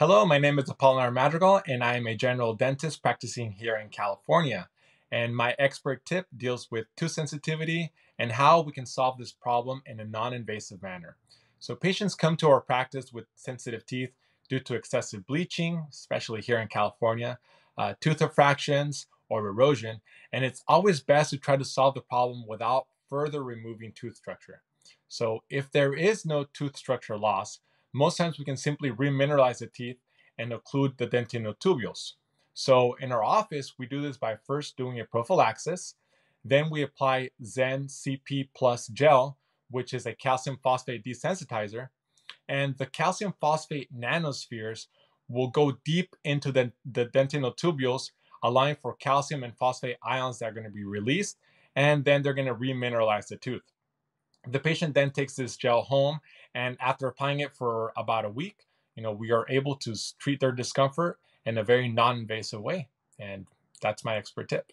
Hello, my name is Apolinar Madrigal, and I am a general dentist practicing here in California. And my expert tip deals with tooth sensitivity and how we can solve this problem in a non invasive manner. So, patients come to our practice with sensitive teeth due to excessive bleaching, especially here in California, uh, tooth refractions, or erosion, and it's always best to try to solve the problem without further removing tooth structure. So, if there is no tooth structure loss, most times we can simply remineralize the teeth and occlude the dentinal tubules. So in our office, we do this by first doing a prophylaxis. Then we apply Zen CP plus gel, which is a calcium phosphate desensitizer. And the calcium phosphate nanospheres will go deep into the, the dentinal tubules, allowing for calcium and phosphate ions that are going to be released. And then they're going to remineralize the tooth. The patient then takes this gel home, and after applying it for about a week, you know, we are able to treat their discomfort in a very non-invasive way. And that's my expert tip.